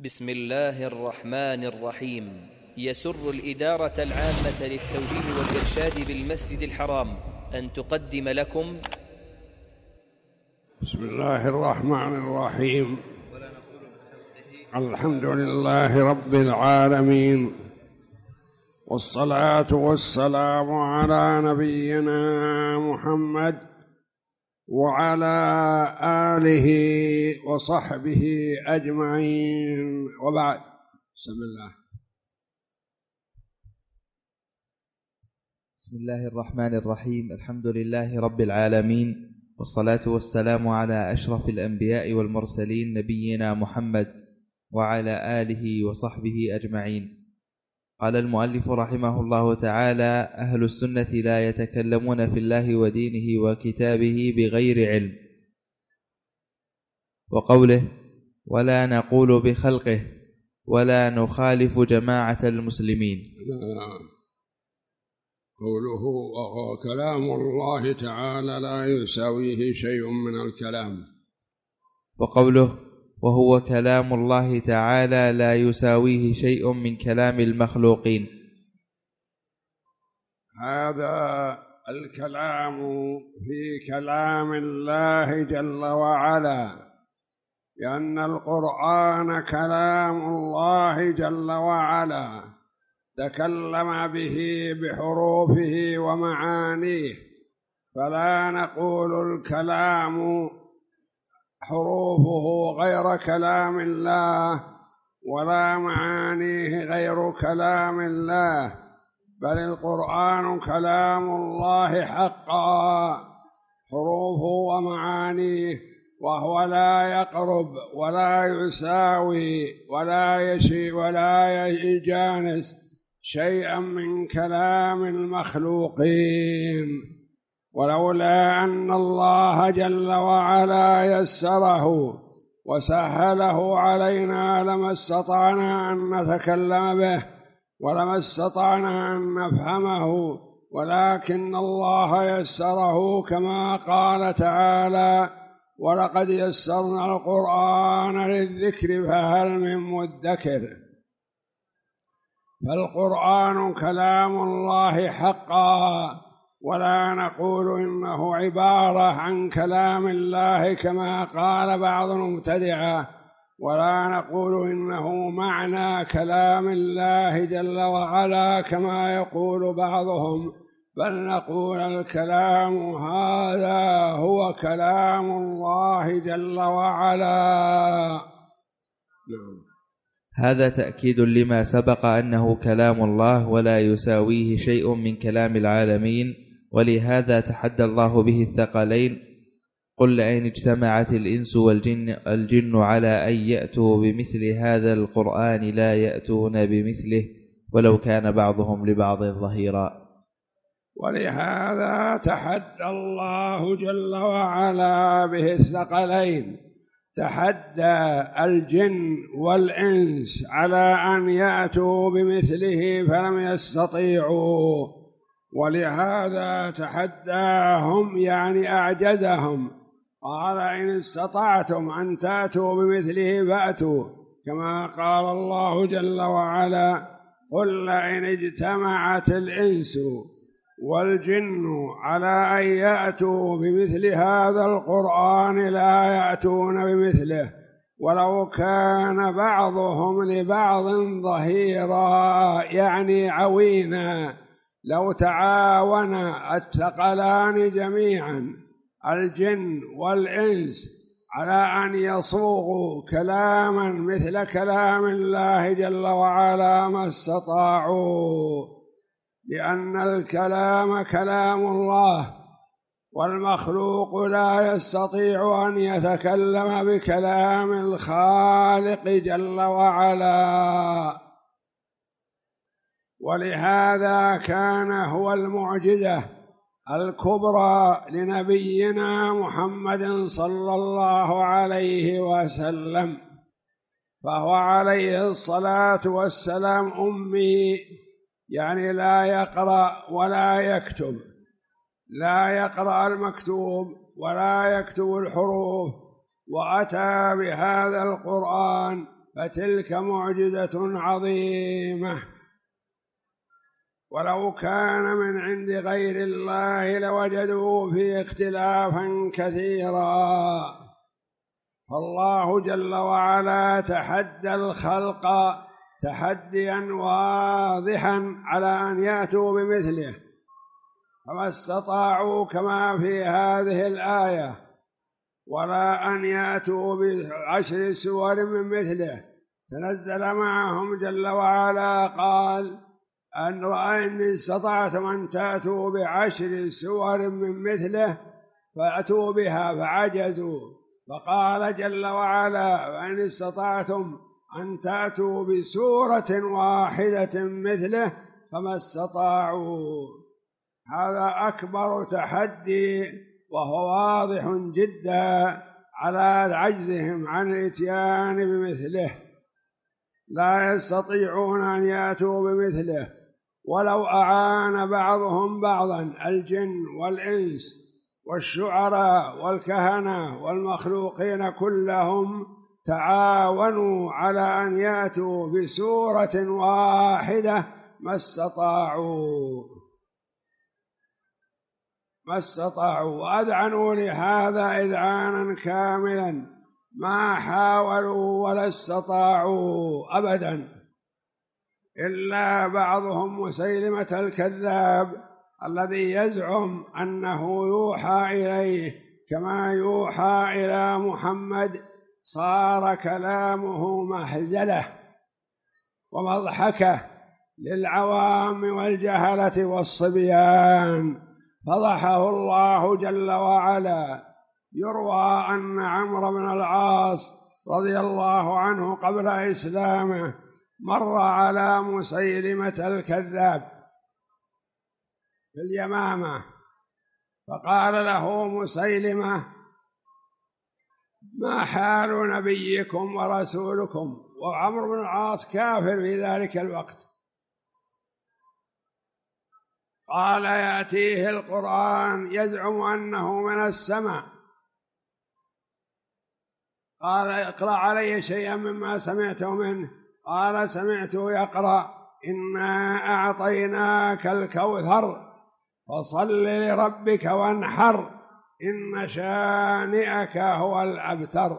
بسم الله الرحمن الرحيم. يسر الإدارة العامة للتوجيه والإرشاد بالمسجد الحرام أن تقدم لكم. بسم الله الرحمن الرحيم. الحمد لله رب العالمين. والصلاة والسلام على نبينا محمد وعلى آله وصحبه أجمعين. وبعد. بسم الله. بسم الله الرحمن الرحيم. الحمد لله رب العالمين. والصلاة والسلام على أشرف الأنبياء والمرسلين نبينا محمد وعلى آله وصحبه أجمعين. قال المؤلف رحمه الله تعالى أهل السنة لا يتكلمون في الله ودينه وكتابه بغير علم. وقوله ولا نقول بخلقه ولا نخالف جماعة المسلمين. قوله وهو كلام الله تعالى لا يساويه شيء من الكلام. وقوله وهو كلام الله تعالى لا يساويه شيء من كلام المخلوقين. هذا الكلام في كلام الله جل وعلا لأن القرآن كلام الله جل وعلا تكلم به بحروفه ومعانيه فلا نقول الكلام حروفه غير كلام الله ولا معانيه غير كلام الله بل القرآن كلام الله حقا. حروفه ومعانيه وهو لا يقرب ولا يساوي ولا يشي ولا يجانس شيئا من كلام المخلوقين. ولولا أن الله جل وعلا يسره وسهله علينا لما استطعنا أن نتكلم به ولما استطعنا أن نفهمه ولكن الله يسره كما قال تعالى ولقد يسرنا القرآن للذكر فهل من مدكر؟ فالقرآن كلام الله حقا. ولا نقول إنه عبارة عن كلام الله كما قال بعض المبتدعة ولا نقول إنه معنى كلام الله جل وعلا كما يقول بعضهم بل نقول الكلام هذا هو كلام الله جل وعلا. نعم. هذا تأكيد لما سبق أنه كلام الله ولا يساويه شيء من كلام العالمين. ولهذا تحدى الله به الثقلين. قل لئن اجتمعت الإنس والجن الجن على أن يأتوا بمثل هذا القرآن لا يأتون بمثله ولو كان بعضهم لبعض ظهيرا. ولهذا تحدى الله جل وعلا به الثقلين. تحدى الجن والإنس على أن يأتوا بمثله فلم يستطيعوا. ولهذا تحداهم يعني أعجزهم. قال إن استطعتم أن تأتوا بمثله فأتوا. كما قال الله جل وعلا قل لئن اجتمعت الإنس والجن على أن يأتوا بمثل هذا القرآن لا يأتون بمثله ولو كان بعضهم لبعض ظهيرا يعني عوينا. لو تعاون الثقلان جميعا الجن والإنس على أن يصوغوا كلاما مثل كلام الله جل وعلا ما استطاعوا. لأن الكلام كلام الله والمخلوق لا يستطيع أن يتكلم بكلام الخالق جل وعلا. ولهذا كان هو المعجزة الكبرى لنبينا محمد صلى الله عليه وسلم فهو عليه الصلاة والسلام أمي يعني لا يقرأ ولا يكتب لا يقرأ المكتوب ولا يكتب الحروف وأتى بهذا القرآن فتلك معجزة عظيمة. ولو كان من عند غير الله لوجدوا فيه اختلافا كثيرا. فالله جل وعلا تحدى الخلق تحديا واضحا على أن يأتوا بمثله. فما استطاعوا كما في هذه الآية ولا أن يأتوا بعشر سور من مثله. تنزل معهم جل وعلا قال أن إن استطعتم أن تأتوا بعشر سور من مثله فأتوا بها فعجزوا. فقال جل وعلا وإن استطعتم أن تأتوا بسورة واحدة مثله فما استطاعوا. هذا أكبر تحدي وهو واضح جدا على عجزهم عن الإتيان بمثله. لا يستطيعون أن يأتوا بمثله. ولو أعان بعضهم بعضا الجن والإنس والشعراء والكهنة والمخلوقين كلهم تعاونوا على أن يأتوا بسورة واحدة ما استطاعوا. ما استطاعوا. وأذعنوا لهذا إذعانا كاملا. ما حاولوا ولا استطاعوا أبدا. إلا بعضهم مسيلمة الكذاب الذي يزعم أنه يوحى إليه كما يوحى إلى محمد صار كلامه مهزلة ومضحكة للعوام والجهلة والصبيان. فضحه الله جل وعلا. يروى أن عمرو بن العاص رضي الله عنه قبل إسلامه مر على مسيلمة الكذاب في اليمامة فقال له مسيلمة ما حال نبيكم ورسولكم؟ وعمر بن العاص كافر في ذلك الوقت. قال يأتيه القرآن يزعم أنه من السماء. قال اقرأ علي شيئا مما سمعته منه. قال سمعت يقرأ إنا أعطيناك الكوثر فصل لربك وانحر إن شانئك هو الأبتر.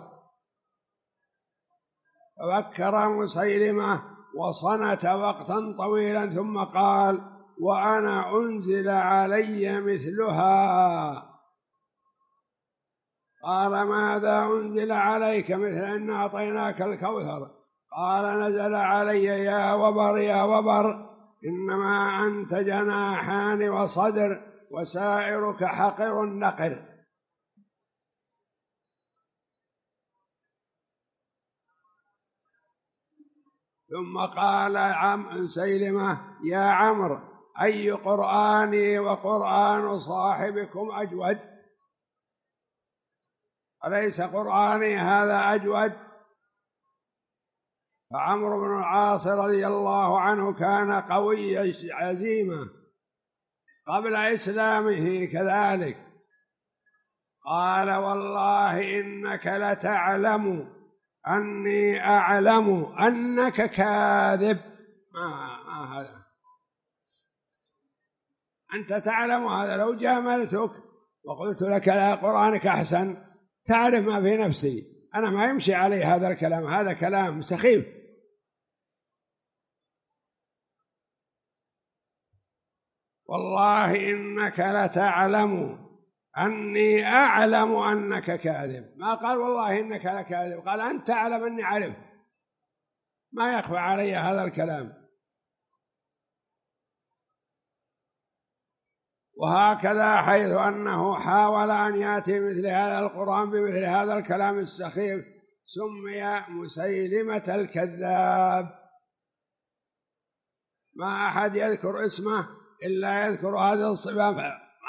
ففكر مسيلمة وصنت وقتا طويلا ثم قال وأنا أنزل علي مثلها. قال ماذا أنزل عليك مثل أن أعطيناك الكوثر؟ قال نزل علي يا وبر يا وبر إنما أنت جناحان وصدر وسائرك حقر نقر. ثم قال عم سيلمة يا عمرو أي قرآني وقرآن صاحبكم أجود؟ أليس قرآني هذا أجود؟ فعمرو بن العاص رضي الله عنه كان قوي عزيمة قبل إسلامه كذلك. قال والله إنك لتعلم أني أعلم أنك كاذب. ما, ما هذا. أنت تعلم هذا لو جاملتك وقلت لك لا قرآنك أحسن تعرف ما في نفسي. أنا ما يمشي علي هذا الكلام هذا كلام سخيف. والله إنك لتعلم. أني أعلم أنك كاذب. ما قال والله إنك لكاذب. قال أنت تعلم أني أعرف ما يخفى علي هذا الكلام. وهكذا حيث أنه حاول أن يأتي مثل هذا القرآن بمثل هذا الكلام السخيف سمي مسيلمة الكذاب. ما أحد يذكر اسمه. إلا يذكر هذه الصفة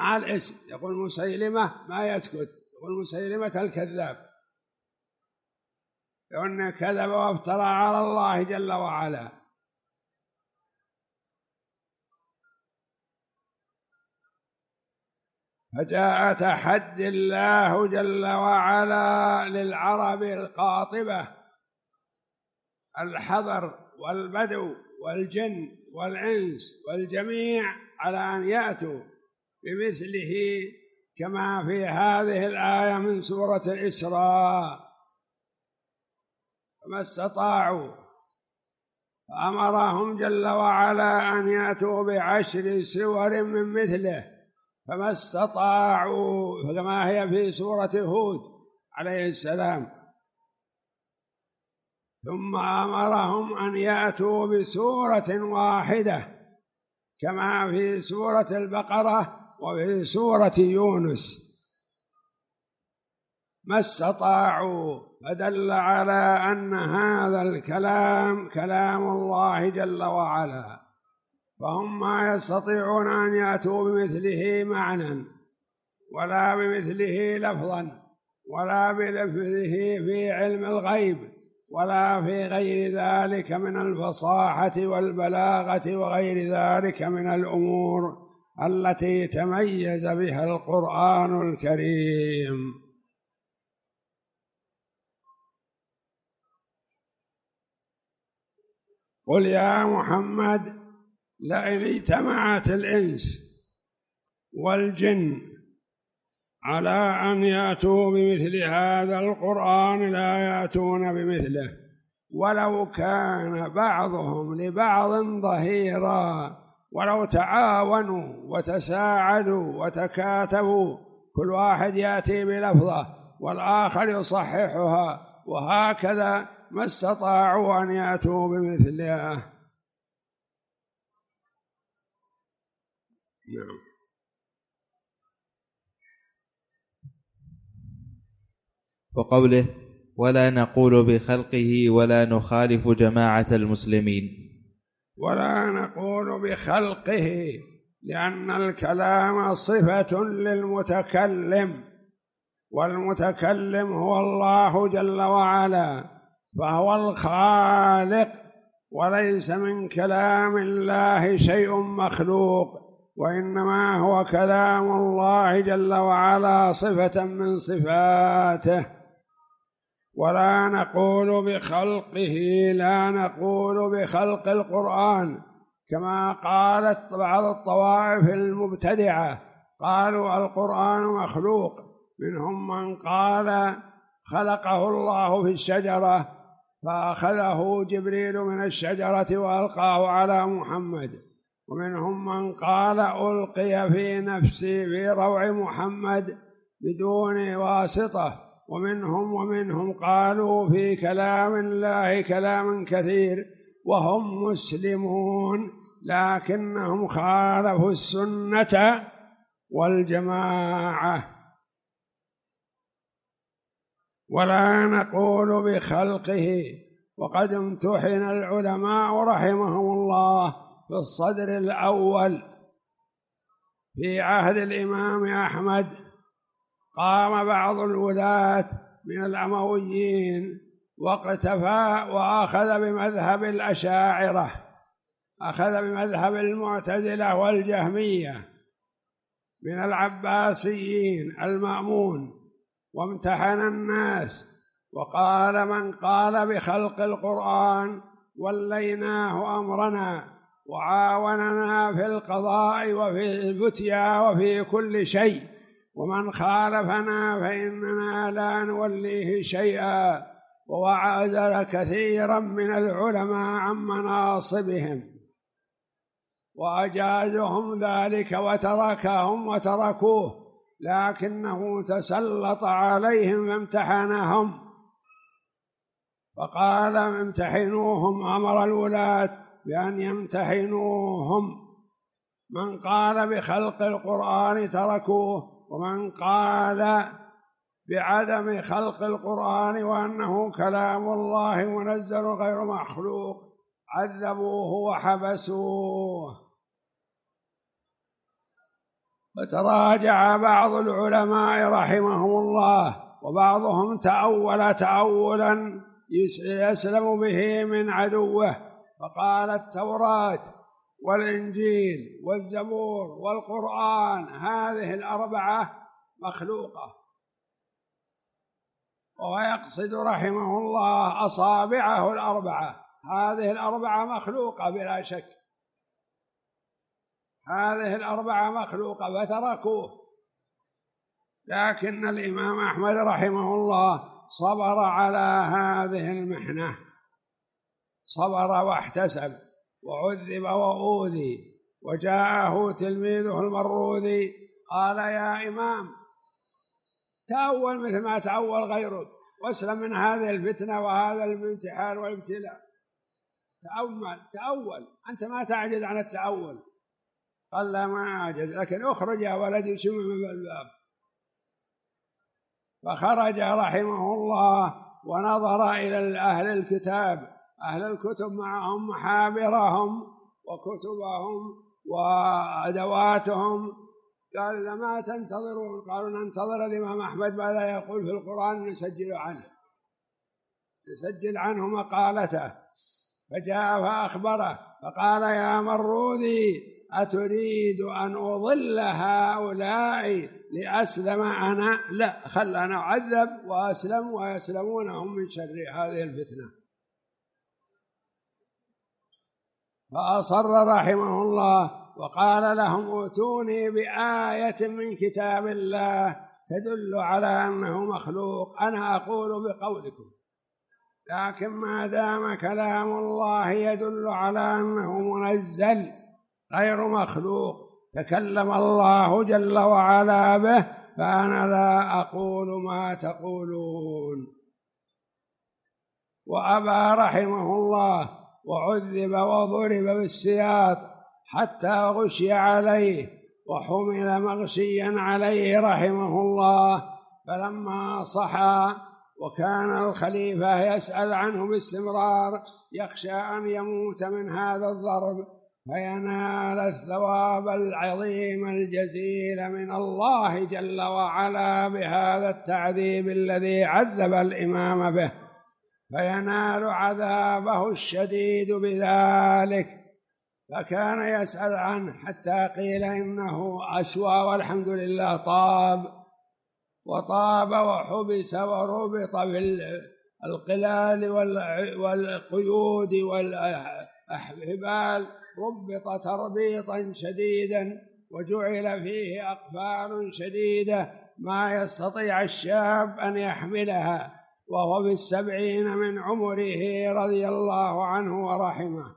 مع الإسم. يقول مسيلمة ما يسكت. يقول مسيلمة الكذاب. لأنه كذب وافترى على الله جل وعلا. فجاء تحدي الله جل وعلا للعرب القاطبة. الحضر والبدو. والجن والإنس والجميع على أن يأتوا بمثله كما في هذه الآية من سورة الإسراء. فما استطاعوا فأمرهم جل وعلا أن يأتوا بعشر سور من مثله. فما استطاعوا كما هي في سورة هود عليه السلام ثم أمرهم أن يأتوا بسورة واحدة كما في سورة البقرة وفي سورة يونس. ما استطاعوا فدل على أن هذا الكلام كلام الله جل وعلا. فهم ما يستطيعون أن يأتوا بمثله معنى ولا بمثله لفظا ولا بلفظه في علم الغيب. ولا في غير ذلك من الفصاحة والبلاغة وغير ذلك من الأمور التي تميز بها القرآن الكريم. قل يا محمد لئن اجتمعت الإنس والجن على أن يأتوا بمثل هذا القرآن لا يأتون بمثله. ولو كان بعضهم لبعض ظهيرا ولو تعاونوا وتساعدوا وتكاتبوا كل واحد يأتي بلفظة والآخر يصححها وهكذا ما استطاعوا أن يأتوا بمثلها نعم. وقوله ولا نقول بخلقه ولا نخالف جماعة المسلمين. ولا نقول بخلقه لأن الكلام صفة للمتكلم والمتكلم هو الله جل وعلا فهو الخالق وليس من كلام الله شيء مخلوق وإنما هو كلام الله جل وعلا صفة من صفاته. ولا نقول بخلقه لا نقول بخلق القرآن. كما قالت بعض الطوائف المبتدعة قالوا القرآن مخلوق. منهم من قال خلقه الله في الشجرة فأخذه جبريل من الشجرة وألقاه على محمد. ومنهم من قال ألقي في نفسي في روع محمد بدون واسطة. ومنهم ومنهم قالوا في كلام الله كلاما كثير وهم مسلمون لكنهم خالفوا السنة والجماعة. ولا نقول بخلقه وقد امتحن العلماء رحمهم الله في الصدر الأول في عهد الإمام أحمد. قام بعض الولاة من الأمويين واقتفى وأخذ بمذهب الأشاعرة أخذ بمذهب المعتزلة والجهمية من العباسيين المأمون وامتحن الناس وقال من قال بخلق القرآن وليناه أمرنا وعاوننا في القضاء وفي الفتيا وفي كل شيء. ومن خالفنا فإننا لا نوليه شيئا. وعزل كثيرا من العلماء عن مناصبهم. وأجازهم ذلك وتركهم وتركوه لكنه تسلط عليهم فامتحنهم. فقال امتحنوهم أمر الولاة بأن يمتحنوهم. من قال بخلق القرآن تركوه ومن قال بعدم خلق القرآن وأنه كلام الله منزل غير مخلوق عذبوه وحبسوه. فتراجع بعض العلماء رحمهم الله وبعضهم تأول تأولا يسلم به من عدوه فقال التوراة والإنجيل والزبور والقرآن هذه الأربعة مخلوقة. وهو يقصد رحمه الله أصابعه الأربعة هذه الأربعة مخلوقة بلا شك. هذه الأربعة مخلوقة فتركوه. لكن الإمام أحمد رحمه الله صبر على هذه المحنة صبر واحتسب. وعذب وأوذي وجاءه تلميذه المروذي قال يا إمام تأول مثل ما تأول غيرك واسلم من هذه الفتنة وهذا الامتحان والابتلاء تأول تأول أنت ما تعجز عن التأول. قال لا ما أعجز لكن أخرج يا ولدي شم من الباب. فخرج رحمه الله ونظر إلى أهل الكتاب. أهل الكتب معهم محابرهم وكتبهم وأدواتهم. قال لما تنتظرون قالوا ننتظر الإمام أحمد ماذا يقول في القرآن نسجل عنه. نسجل عنه مقالته. فجاء فأخبره فقال يا مرودي أتريد أن أضل هؤلاء لأسلم أنا؟ لا خل أنا أعذب وأسلم ويسلمون هم من شر هذه الفتنة. فأصر رحمه الله وقال لهم اوتوني بآية من كتاب الله تدل على أنه مخلوق. أنا أقول بقولكم لكن ما دام كلام الله يدل على أنه منزل غير مخلوق تكلم الله جل وعلا به فأنا لا أقول ما تقولون. وأبى رحمه الله وعذب وضرب بالسياط حتى غشي عليه وحمل مغشيا عليه رحمه الله. فلما صحى وكان الخليفة يسأل عنه باستمرار يخشى أن يموت من هذا الضرب فينال الثواب العظيم الجزيل من الله جل وعلا بهذا التعذيب الذي عذب الإمام به. فينال عذابه الشديد بذلك. فكان يسأل عنه حتى قيل إنه أشوى والحمد لله طاب. وطاب وحبس وربط في القلال والقيود والحبال ربط تربيطا شديدا وجعل فيه أقفال شديدة. ما يستطيع الشاب أن يحملها. وهو في السبعين من عمره رضي الله عنه ورحمه.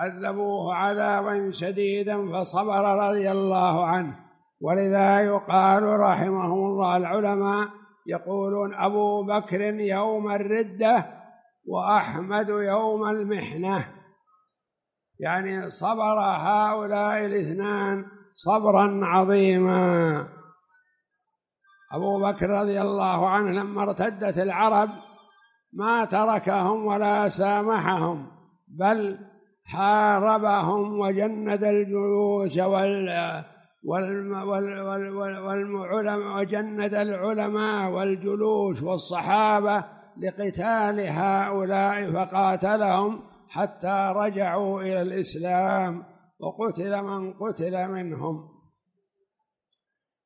عذبوه عذابا شديدا فصبر رضي الله عنه. ولذا يقال رحمه الله العلماء يقولون أبو بكر يوم الردة وأحمد يوم المحنة. يعني صبر هؤلاء الاثنان صبرا عظيما. أبو بكر رضي الله عنه لما ارتدت العرب ما تركهم ولا سامحهم بل حاربهم وجند الجيوش وال والعلماء وجند العلماء والجلوس والصحابة لقتال هؤلاء فقاتلهم حتى رجعوا إلى الإسلام وقتل من قتل منهم.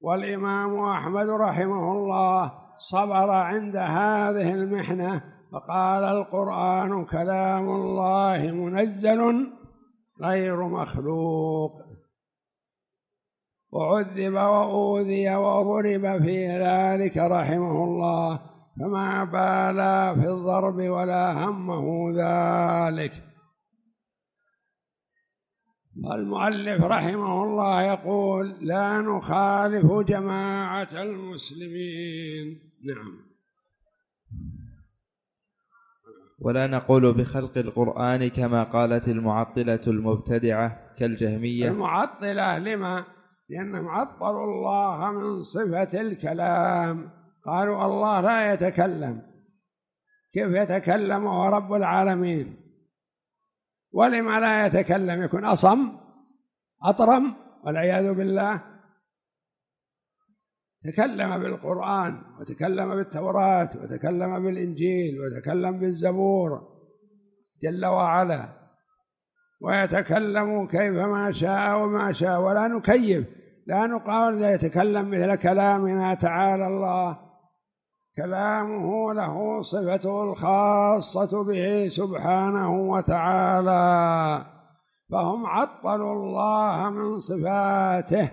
والإمام أحمد رحمه الله صبر عند هذه المحنة فقال القرآن كلام الله منزل غير مخلوق. وعذب وأوذي وضرب في ذلك رحمه الله فما بال في الضرب ولا همه ذلك. المؤلف رحمه الله يقول لا نخالف جماعة المسلمين. نعم. ولا نقول بخلق القرآن كما قالت المعطلة المبتدعة كالجهمية. المعطلة لما؟ لأنهم عطلوا الله من صفة الكلام. قالوا الله لا يتكلم. كيف يتكلم وهو رب العالمين؟ ولما لا يتكلم يكون أصم أطرم والعياذ بالله. تكلم بالقرآن وتكلم بالتوراة وتكلم بالإنجيل وتكلم بالزبور جل وعلا. ويتكلم كيفما شاء وما شاء ولا نكيف لا نقال يتكلم مثل كلامنا تعالى الله. كلامه له صفته الخاصة به سبحانه وتعالى. فهم عطلوا الله من صفاته.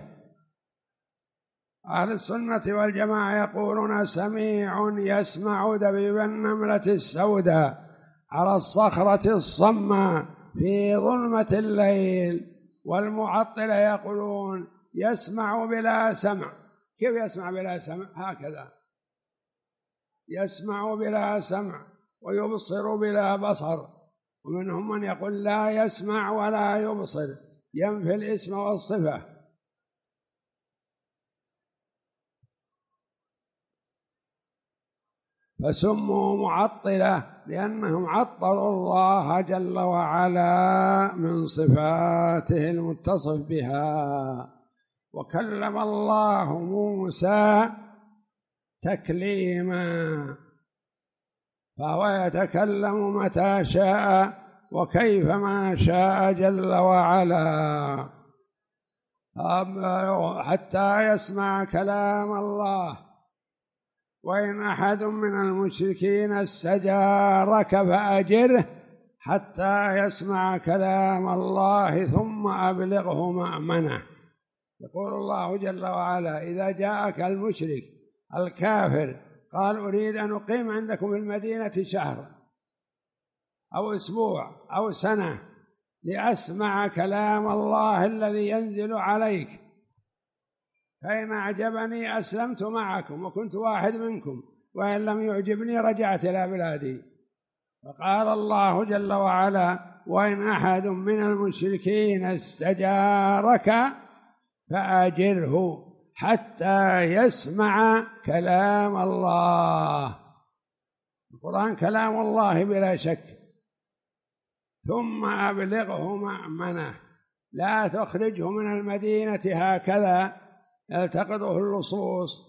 أهل السنة والجماعة يقولون سميع يسمع دبيب النملة السوداء على الصخرة الصماء في ظلمة الليل. والمعطلة يقولون يسمع بلا سمع. كيف يسمع بلا سمع؟ هكذا. يسمع بلا سمع ويبصر بلا بصر. ومنهم من يقول لا يسمع ولا يبصر ينفي الاسم والصفة. فسموا معطلة لأنهم عطلوا الله جل وعلا من صفاته المتصف بها. وكلم الله موسى تكليما. فهو يتكلم متى شاء وكيفما شاء جل وعلا. حتى يسمع كلام الله. وإن أحد من المشركين استجارك فأجره حتى يسمع كلام الله ثم أبلغه مأمنه. يقول الله جل وعلا إذا جاءك المشرك الكافر. قال أريد أن أقيم عندكم في المدينة شهر أو أسبوع أو سنة لأسمع كلام الله الذي ينزل عليك. فإن أعجبني أسلمت معكم وكنت واحد منكم وإن لم يعجبني رجعت إلى بلادي. فقال الله جل وعلا وإن أحد من المشركين استجارك فأجره. حتى يسمع كلام الله. القرآن كلام الله بلا شك. ثم أبلغه مأمنة. لا تخرجه من المدينة هكذا. يلتقطه اللصوص.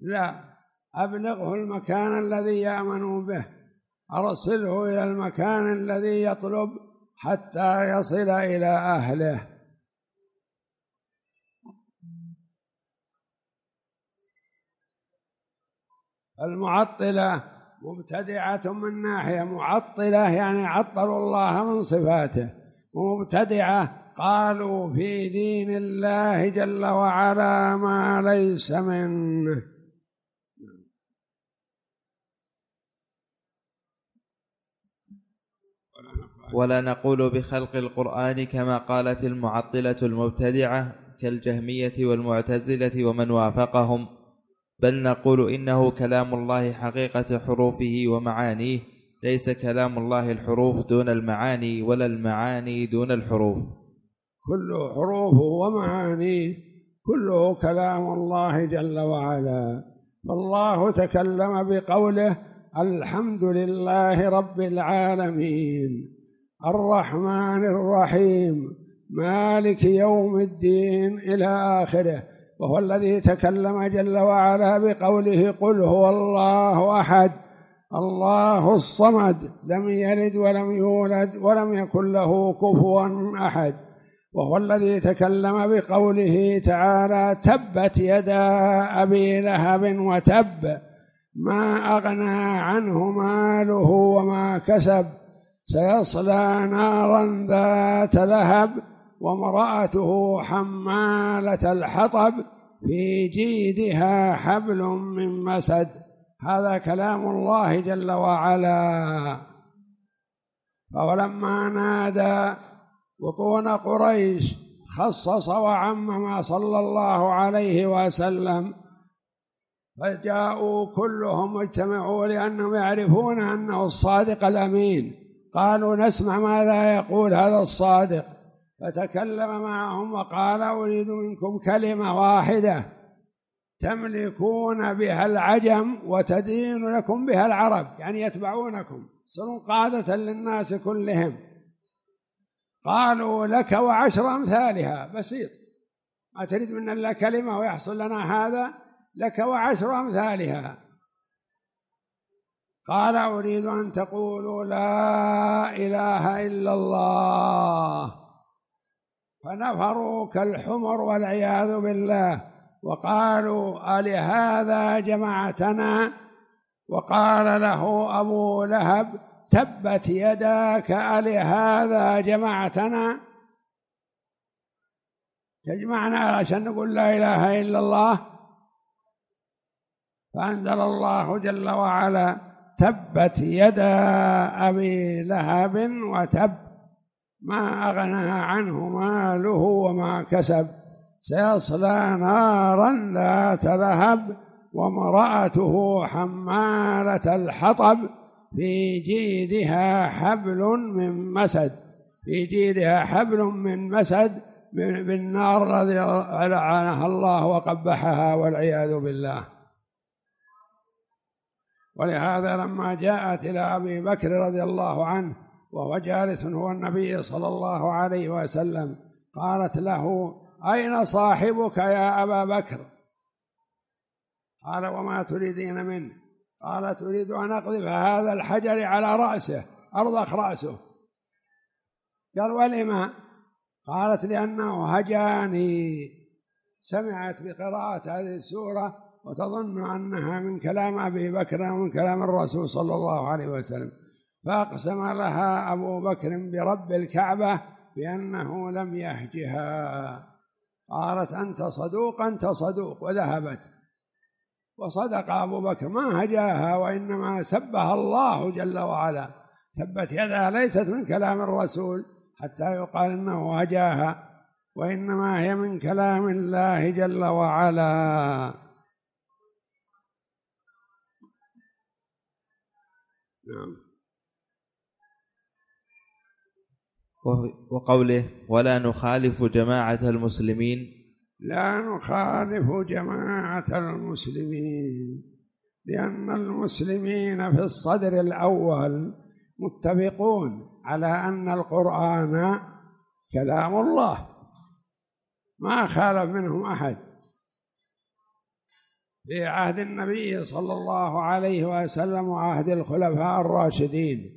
لا أبلغه المكان الذي يأمن به. أرسله إلى المكان الذي يطلب حتى يصل إلى أهله. المعطلة مبتدعة من ناحية معطلة يعني عطلوا الله من صفاته. ومبتدعة قالوا في دين الله جل وعلا ما ليس منه. ولا نقول بخلق القرآن كما قالت المعطلة المبتدعة كالجهمية والمعتزلة ومن وافقهم. بل نقول إنه كلام الله حقيقة حروفه ومعانيه ليس كلام الله الحروف دون المعاني ولا المعاني دون الحروف. كل حروفه ومعانيه كله كلام الله جل وعلا. فالله تكلم بقوله الحمد لله رب العالمين الرحمن الرحيم مالك يوم الدين إلى آخره. وهو الذي تكلم جل وعلا بقوله قل هو الله أحد الله الصمد لم يلد ولم يولد ولم يكن له كفوا أحد. وهو الذي تكلم بقوله تعالى تبت يدا أبي لهب وتب ما أغنى عنه ماله وما كسب سيصلى نارا ذات لهب. وامرأته حمالة الحطب في جيدها حبل من مسد. هذا كلام الله جل وعلا. فولما نادى بطون قريش خصص وعمم صلى الله عليه وسلم. فجاءوا كلهم اجتمعوا لأنهم يعرفون أنه الصادق الأمين. قالوا نسمع ماذا يقول هذا الصادق. فتكلم معهم وقال أريد منكم كلمة واحدة. تملكون بها العجم وتدين لكم بها العرب يعني يتبعونكم. صروا قادة للناس كلهم؟ قالوا لك وعشر أمثالها. بسيط. ما تريد منا إلا كلمة ويحصل لنا هذا؟ لك وعشر أمثالها. قال أريد أن تقولوا لا إله إلا الله. فنفروا كالحمر والعياذ بالله. وقالوا ألهذا جمعتنا وقال له أبو لهب تبت يداك ألهذا جمعتنا تجمعنا عشان نقول لا إله إلا الله؟ فأنزل الله جل وعلا تبت يدا أبي لهب وتب ما أغنى عنه ماله وما كسب. سيصلى نارا ذات لهب وامرأته حمالة الحطب. في جيدها حبل من مسد. في جيدها حبل من مسد بالنار الذي لعنها الله وقبحها والعياذ بالله. ولهذا لما جاءت إلى أبي بكر رضي الله عنه وهو جالس هو النبي صلى الله عليه وسلم. قالت له أين صاحبك يا أبا بكر؟ قال وما تريدين منه؟ قال تريد أن أقذف هذا الحجر على رأسه أرضخ رأسه. قال ولما قالت لأنه هجاني. سمعت بقراءة هذه السورة وتظن أنها من كلام أبي بكر ومن كلام الرسول صلى الله عليه وسلم. فأقسم لها أبو بكر برب الكعبة بأنه لم يهجها. قالت أنت صدوق أنت صدوق وذهبت. وصدق أبو بكر ما هجاها وإنما سبها الله جل وعلا. تبت يدها ليست من كلام الرسول حتى يقال إنه هجاها وإنما هي من كلام الله جل وعلا. نعم. وقوله ولا نخالف جماعة المسلمين. لا نخالف جماعة المسلمين لأن المسلمين في الصدر الأول متفقون على أن القرآن كلام الله. ما خالف منهم أحد. في عهد النبي صلى الله عليه وسلم وعهد الخلفاء الراشدين.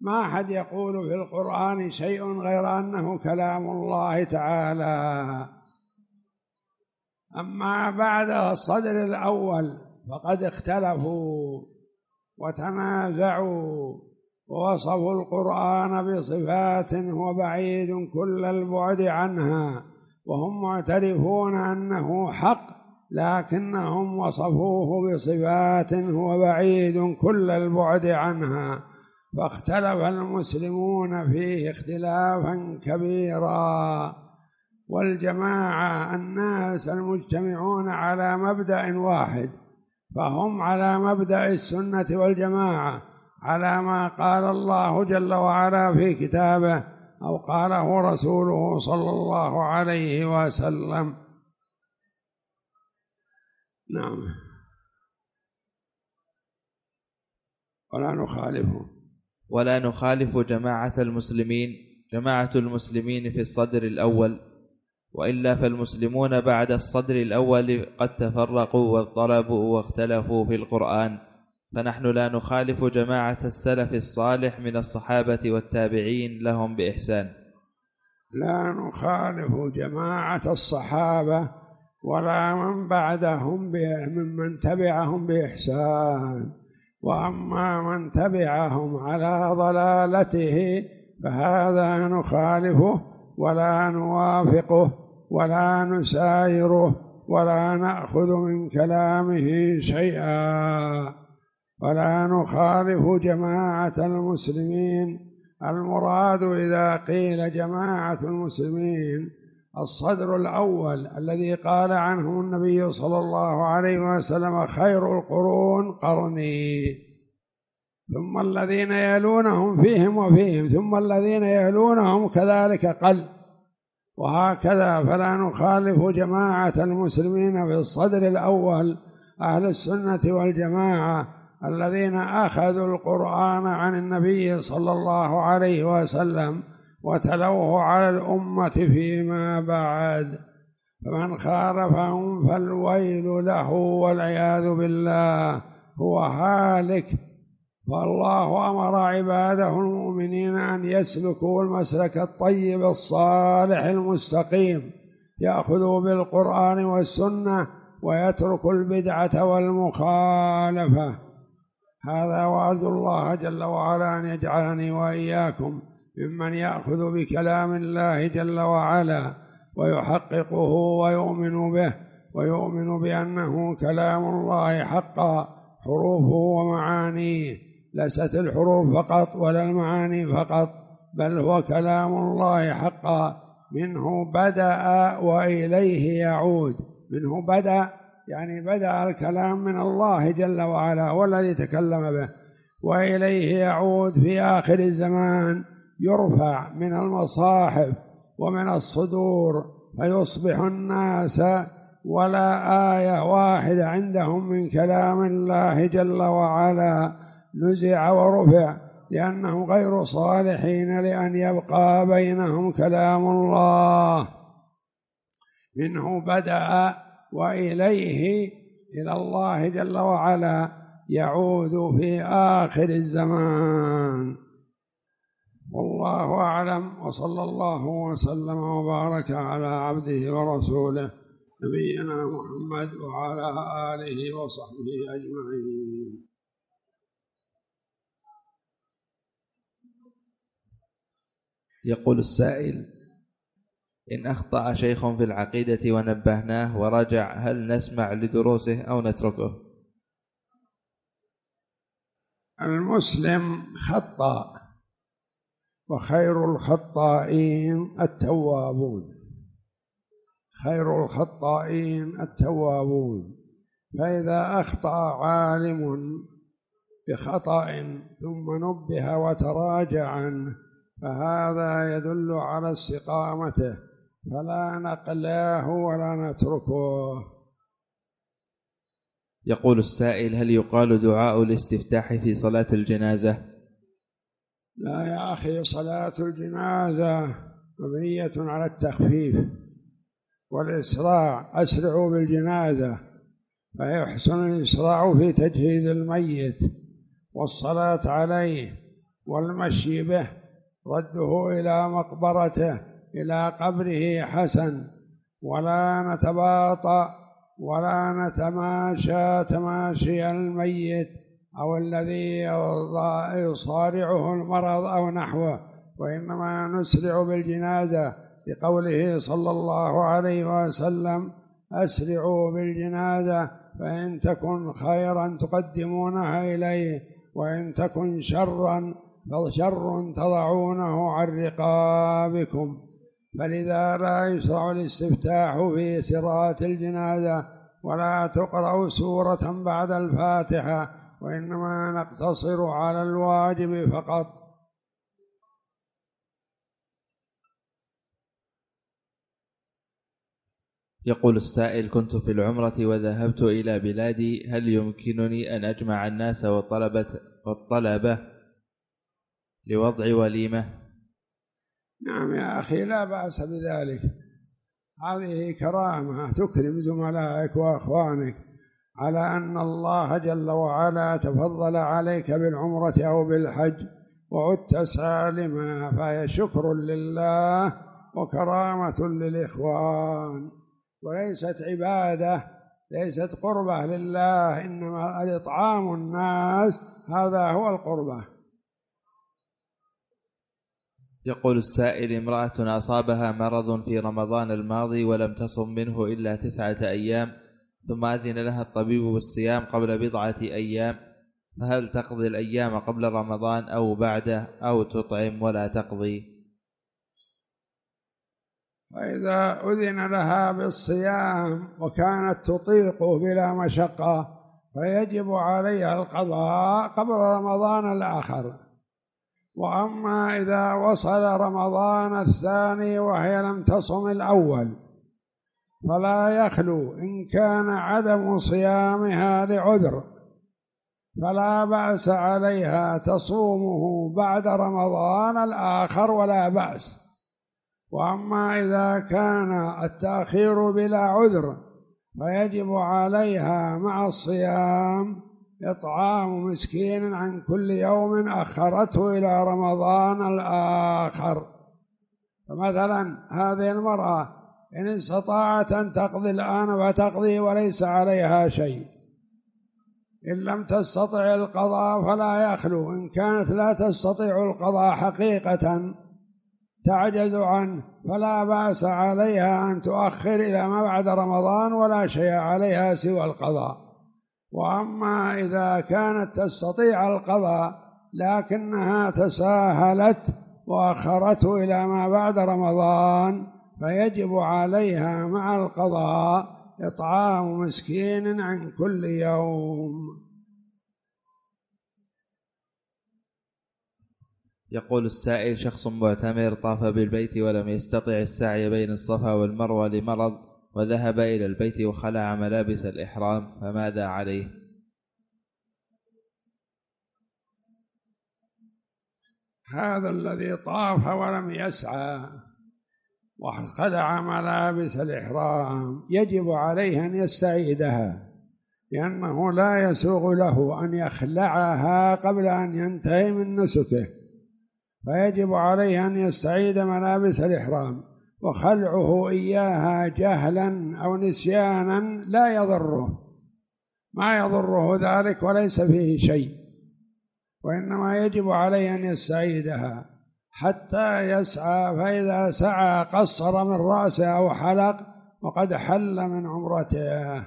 ما أحد يقول في القرآن شيء غير أنه كلام الله تعالى. أما بعد الصدر الأول فقد اختلفوا وتنازعوا ووصفوا القرآن بصفات هو بعيد كل البعد عنها وهم معترفون أنه حق لكنهم وصفوه بصفات هو بعيد كل البعد عنها. فاختلف المسلمون فيه اختلافا كبيرا. والجماعة الناس المجتمعون على مبدأ واحد فهم على مبدأ السنة والجماعة على ما قال الله جل وعلا في كتابه أو قاله رسوله صلى الله عليه وسلم. نعم. ولا نخالفه ولا نخالف جماعة المسلمين جماعة المسلمين في الصدر الأول وإلا فالمسلمون بعد الصدر الأول قد تفرقوا واضطربوا واختلفوا في القرآن. فنحن لا نخالف جماعة السلف الصالح من الصحابة والتابعين لهم بإحسان. لا نخالف جماعة الصحابة ولا من بعدهم ممن تبعهم بإحسان. وأما من تبعهم على ضلالته فهذا نخالفه ولا نوافقه ولا نسايره ولا نأخذ من كلامه شيئا ولا نخالف جماعة المسلمين. المراد إذا قيل جماعة المسلمين الصدر الأول الذي قال عنه النبي صلى الله عليه وسلم خير القرون قرني. ثم الذين يلونهم فيهم وفيهم ثم الذين يلونهم كذلك قل. وهكذا فلا نخالف جماعة المسلمين في الصدر الأول أهل السنة والجماعة الذين أخذوا القرآن عن النبي صلى الله عليه وسلم. وتلوه على الأمة فيما بعد. فمن خالفهم فالويل له والعياذ بالله. هو هالك. فالله أمر عباده المؤمنين أن يسلكوا المسلك الطيب الصالح المستقيم. يأخذ بالقرآن والسنة ويترك البدعة والمخالفة. هذا وعد الله جل وعلا أن يجعلني وإياكم ممن يأخذ بكلام الله جل وعلا ويحققه ويؤمن به ويؤمن بأنه كلام الله حقا حروفه ومعانيه. ليست الحروف فقط ولا المعاني فقط بل هو كلام الله حقا. منه بدأ وإليه يعود. منه بدأ يعني بدأ الكلام من الله جل وعلا هو الذي تكلم به. وإليه يعود في آخر الزمان. يرفع من المصاحف ومن الصدور فيصبح الناس ولا آية واحدة عندهم من كلام الله جل وعلا. نزع ورفع لأنهم غير صالحين لأن يبقى بينهم كلام الله. منه بدأ وإليه إلى الله جل وعلا يعود في آخر الزمان. والله أعلم وصلى الله وسلم وبارك على عبده ورسوله نبينا محمد وعلى آله وصحبه أجمعين. يقول السائل إن أخطأ شيخ في العقيدة ونبهناه ورجع هل نسمع لدروسه أو نتركه؟ المسلم خطأ. وخير الخطائين التوابون. خير الخطائين التوابون. فإذا أخطأ عالم بخطأ ثم نبه وتراجع عنه فهذا يدل على استقامته فلا نقلاه ولا نتركه. يقول السائل هل يقال دعاء الاستفتاح في صلاة الجنازة؟ لا يا أخي صلاة الجنازة مبنية على التخفيف والإسراع. أسرعوا بالجنازة فيحسن الإسراع في تجهيز الميت والصلاة عليه والمشي به. رده إلى مقبرته إلى قبره حسن. ولا نتباطأ ولا نتماشى تماشي الميت أو الذي يصارعه المرض أو نحوه وإنما نسرع بالجنازة لقوله صلى الله عليه وسلم أسرعوا بالجنازة فإن تكن خيرا تقدمونها إليه وإن تكن شرا فشر تضعونه عن رقابكم. فلذا لا يشرع الاستفتاح في سرات الجنازة ولا تقرأ سورة بعد الفاتحة وإنما نقتصر على الواجب فقط. يقول السائل كنت في العمرة وذهبت إلى بلادي هل يمكنني أن أجمع الناس والطلبة والطلبة لوضع وليمة؟ نعم يا أخي لا بأس بذلك. هذه كرامة تكرم زملائك وأخوانك. على أن الله جل وعلا تفضل عليك بالعمرة أو بالحج وعدت سالما فهي شكر لله وكرامة للإخوان. وليست عبادة ليست قربة لله إنما الإطعام الناس هذا هو القربة. يقول السائل امرأة أصابها مرض في رمضان الماضي ولم تصم منه إلا تسعة أيام ثم أذن لها الطبيب بالصيام قبل بضعة أيام فهل تقضي الأيام قبل رمضان أو بعده أو تطعم ولا تقضي؟ فإذا أذن لها بالصيام وكانت تطيقه بلا مشقة فيجب عليها القضاء قبل رمضان الآخر. وأما إذا وصل رمضان الثاني وهي لم تصم الأول فلا يخلو إن كان عدم صيامها لعذر فلا بأس عليها تصومه بعد رمضان الآخر ولا بأس. وأما إذا كان التأخير بلا عذر فيجب عليها مع الصيام إطعام مسكين عن كل يوم أخرته إلى رمضان الآخر. فمثلا هذه المرأة إن استطاعت أن تقضي الآن فتقضي وليس عليها شيء. إن لم تستطع القضاء فلا يخلو. إن كانت لا تستطيع القضاء حقيقة تعجز عنه فلا بأس عليها أن تؤخر إلى ما بعد رمضان ولا شيء عليها سوى القضاء. وأما إذا كانت تستطيع القضاء لكنها تساهلت وأخرته إلى ما بعد رمضان فيجب عليها مع القضاء إطعام مسكين عن كل يوم يقول السائل شخص معتمر طاف بالبيت ولم يستطع السعي بين الصفا والمروة لمرض وذهب إلى البيت وخلع ملابس الإحرام فماذا عليه؟ هذا الذي طاف ولم يسعى وخلع ملابس الإحرام. يجب عليه أن يستعيدها لأنه لا يسوغ له أن يخلعها قبل أن ينتهي من نسكه. فيجب عليه أن يستعيد ملابس الإحرام وخلعه إياها جهلا أو نسيانا لا يضره. ما يضره ذلك وليس فيه شيء وإنما يجب عليه أن يستعيدها. حتى يسعى فإذا سعى قصر من رأسه أو حلق وقد حل من عمرته.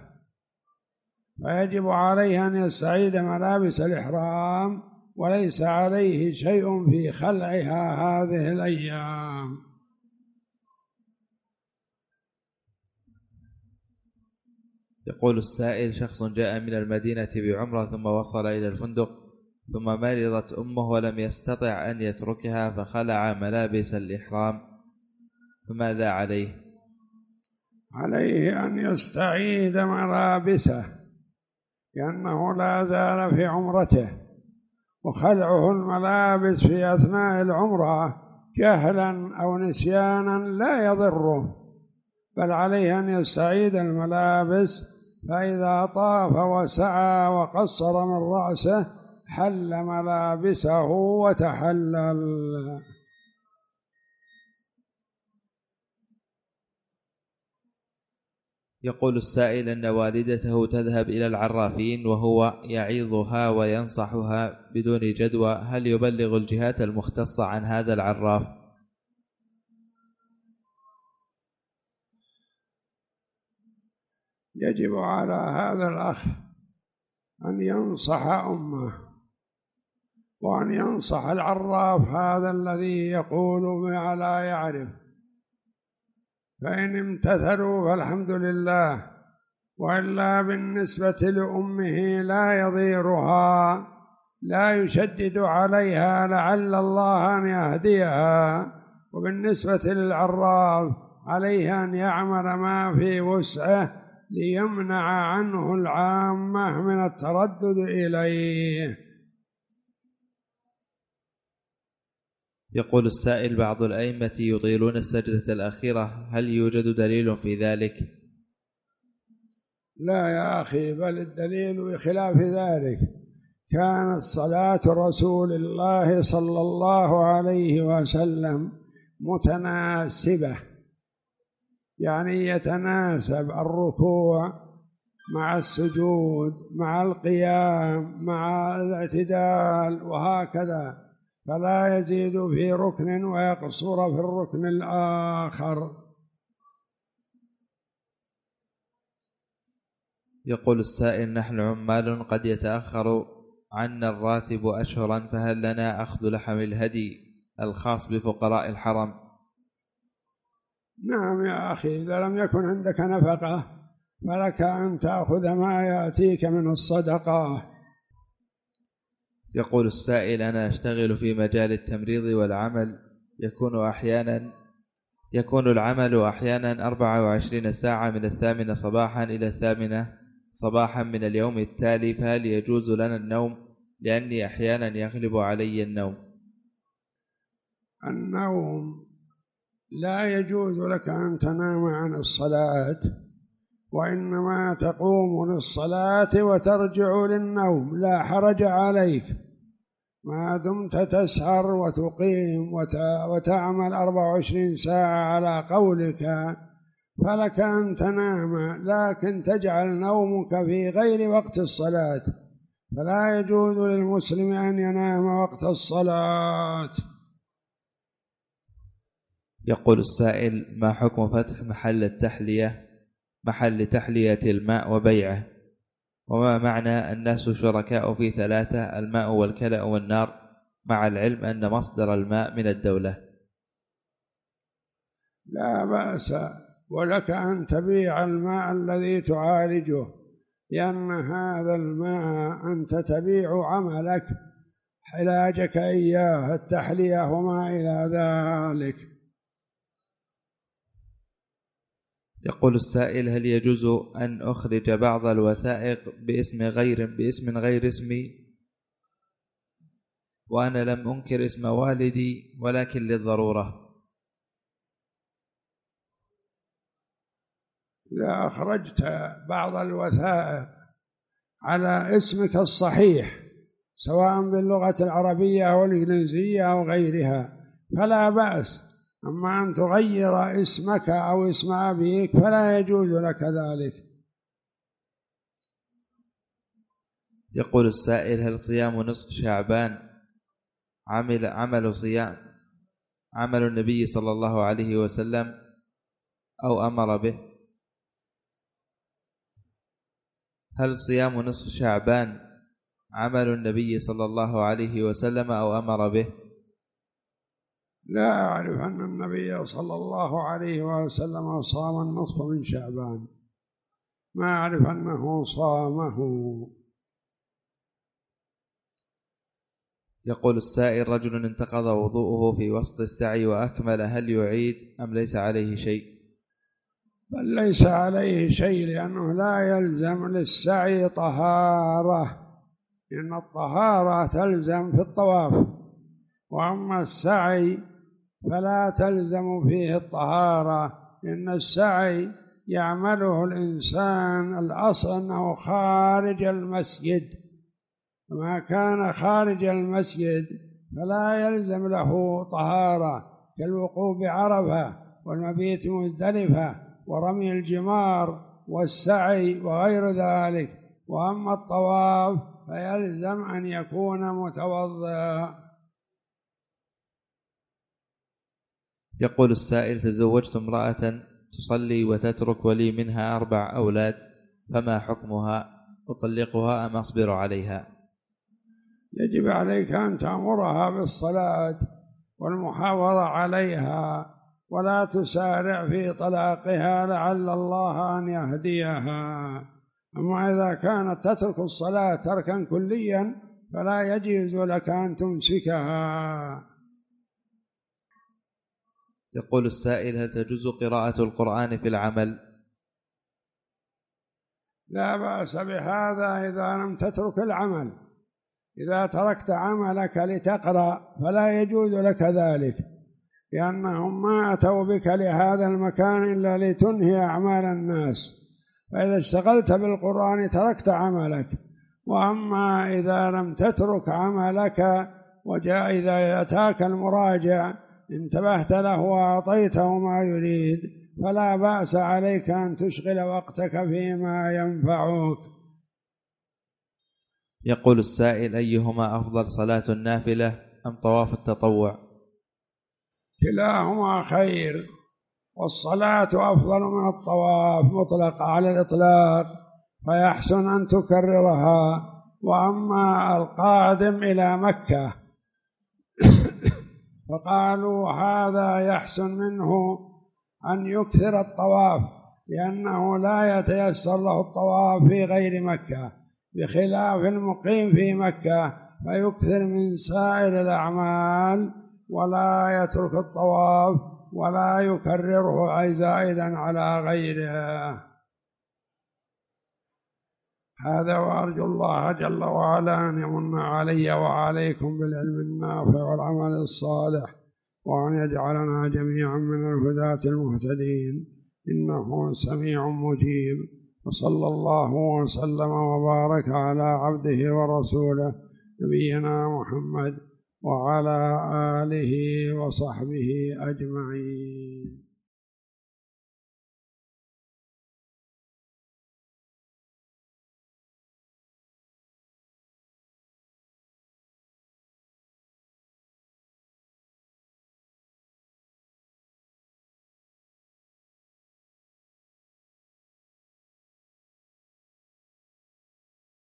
فيجب عليه أن يستعيد ملابس الإحرام وليس عليه شيء في خلعها هذه الأيام. يقول السائل شخص جاء من المدينة بعمرة ثم وصل إلى الفندق. ثم مرضت أمه ولم يستطع أن يتركها فخلع ملابس الإحرام فماذا عليه؟ عليه أن يستعيد ملابسه لأنه لا زال في عمرته وخلعه الملابس في أثناء العمرة جهلا أو نسيانا لا يضره بل عليه أن يستعيد الملابس فإذا طاف وسعى وقصر من رأسه حل ملابسه وتحلل. يقول السائل أن والدته تذهب إلى العرافين وهو يعيظها وينصحها بدون جدوى. هل يبلغ الجهات المختصة عن هذا العراف؟ يجب على هذا الأخ أن ينصح أمه. وأن ينصح العراف هذا الذي يقول ما لا يعرف. فإن امتثلوا فالحمد لله وإلا بالنسبة لأمه لا يضيرها لا يشدد عليها لعل الله أن يهديها. وبالنسبة للعراف عليه أن يعمل ما في وسعه ليمنع عنه العامة من التردد إليه. يقول السائل بعض الأئمة يطيلون السجدة الأخيرة هل يوجد دليل في ذلك؟ لا يا أخي بل الدليل بخلاف ذلك كانت صلاة رسول الله صلى الله عليه وسلم متناسبة يعني يتناسب الركوع مع السجود مع القيام مع الاعتدال وهكذا فلا يزيد في ركن ويقصر في الركن الآخر. يقول السائل نحن عمال قد يتأخر عنا الراتب أشهرا فهل لنا أخذ لحم الهدي الخاص بفقراء الحرم؟ نعم يا أخي إذا لم يكن عندك نفقة فلك أن تأخذ ما يأتيك من الصدقة. يقول السائل أنا أشتغل في مجال التمريض والعمل. يكون أحيانا يكون العمل أحيانا 24 ساعة من الثامنة صباحا إلى الثامنة صباحا من اليوم التالي فهل يجوز لنا النوم؟ لأني أحيانا يغلب علي النوم. النوم لا يجوز لك أن تنام عن الصلاة. وإنما تقوم للصلاة وترجع للنوم لا حرج عليك. ما دمت تسهر وتقيم وتعمل أربع وعشرين ساعة على قولك فلك أن تنام لكن تجعل نومك في غير وقت الصلاة. فلا يجوز للمسلم أن ينام وقت الصلاة. يقول السائل ما حكم فتح محل التحلية؟ محل تحلية الماء وبيعه. وما معنى الناس شركاء في ثلاثة الماء والكلأ والنار مع العلم أن مصدر الماء من الدولة. لا بأس ولك أن تبيع الماء الذي تعالجه لأن هذا الماء أنت تبيع عملك علاجك إياه التحلية وما إلى ذلك. يقول السائل هل يجوز أن أخرج بعض الوثائق باسم غير باسم غير اسمي؟ وأنا لم أنكر اسم والدي ولكن للضرورة. إذا أخرجت بعض الوثائق على اسمك الصحيح سواء باللغة العربية أو الإنجليزية أو غيرها فلا بأس. أما أن تغير اسمك أو اسم أبيك فلا يجوز لك ذلك. يقول السائل هل صيام نصف شعبان عمل عمل صيام عمل النبي صلى الله عليه وسلم أو أمر به؟ هل صيام نصف شعبان عمل النبي صلى الله عليه وسلم أو أمر به؟ لا أعرف أن النبي صلى الله عليه وسلم صام النصف من شعبان. ما أعرف أنه صامه. يقول السائل رجل انتقض وضوءه في وسط السعي وأكمل هل يعيد أم ليس عليه شيء؟ بل ليس عليه شيء لأنه لا يلزم للسعي طهارة. لأن الطهارة تلزم في الطواف. وأما السعي فلا تلزم فيه الطهارة إن السعي يعمله الإنسان الأصل أنه خارج المسجد. ما كان خارج المسجد فلا يلزم له طهارة كالوقوف بعرفة والمبيت مزدلفة ورمي الجمار والسعي وغير ذلك. وأما الطواف فيلزم أن يكون متوضئا. يقول السائل تزوجت امرأة تصلي وتترك ولي منها أربع أولاد فما حكمها؟ أطلقها أم أصبر عليها؟ يجب عليك أن تأمرها بالصلاة والمحافظة عليها ولا تسارع في طلاقها لعل الله أن يهديها. أما إذا كانت تترك الصلاة تركا كليا فلا يجوز لك أن تمسكها. يقول السائل هل تجوز قراءة القرآن في العمل؟ لا بأس بهذا إذا لم تترك العمل. إذا تركت عملك لتقرأ فلا يجوز لك ذلك لأنهم ما أتوا بك لهذا المكان إلا لتنهي أعمال الناس. فإذا اشتغلت بالقرآن تركت عملك. وأما إذا لم تترك عملك وجاء إذا أتاك المراجع انتبهت له وأعطيته ما يريد فلا بأس عليك أن تشغل وقتك فيما ينفعك. يقول السائل أيهما أفضل صلاة النافلة أم طواف التطوع؟ كلاهما خير والصلاة أفضل من الطواف مطلقة على الإطلاق فيحسن أن تكررها. وأما القادم إلى مكة فقالوا هذا يحسن منه أن يكثر الطواف لأنه لا يتيسر له الطواف في غير مكة بخلاف المقيم في مكة فيكثر من سائر الأعمال ولا يترك الطواف ولا يكرره أي زائدا على غيره هذا وأرجو الله جل وعلا أن يمن علي وعليكم بالعلم النافع والعمل الصالح وأن يجعلنا جميعا من الهداة المهتدين. إنه سميع مجيب. وصلى الله وسلم وبارك على عبده ورسوله نبينا محمد وعلى آله وصحبه أجمعين.